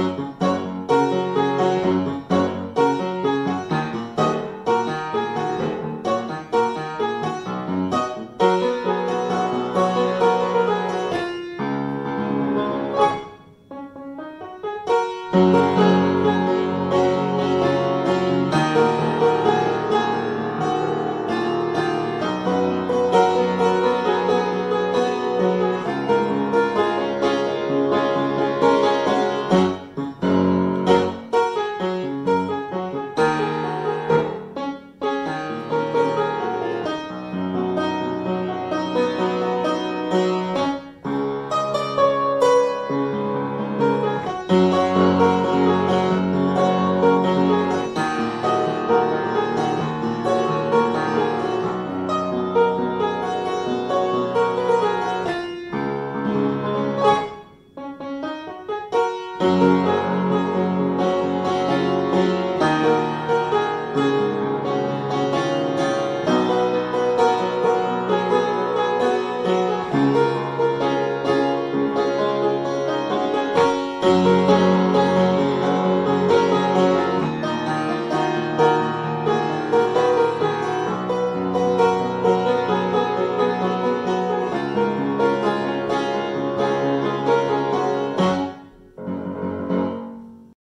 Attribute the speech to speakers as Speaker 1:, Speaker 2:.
Speaker 1: Música Música